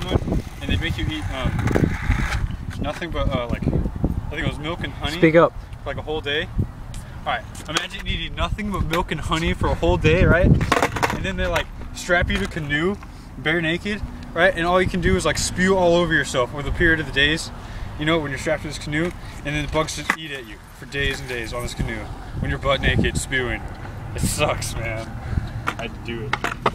someone and they make you eat um, nothing but uh, like I think it was milk and honey. Speak up. For like a whole day. All right, imagine eating nothing but milk and honey for a whole day, right? And then they like strap you to canoe, bare naked, right? And all you can do is like spew all over yourself over the period of the days. You know, when you're strapped to this canoe, and then the bugs just eat at you for days and days on this canoe when you're butt naked spewing. It sucks, man. I'd do it.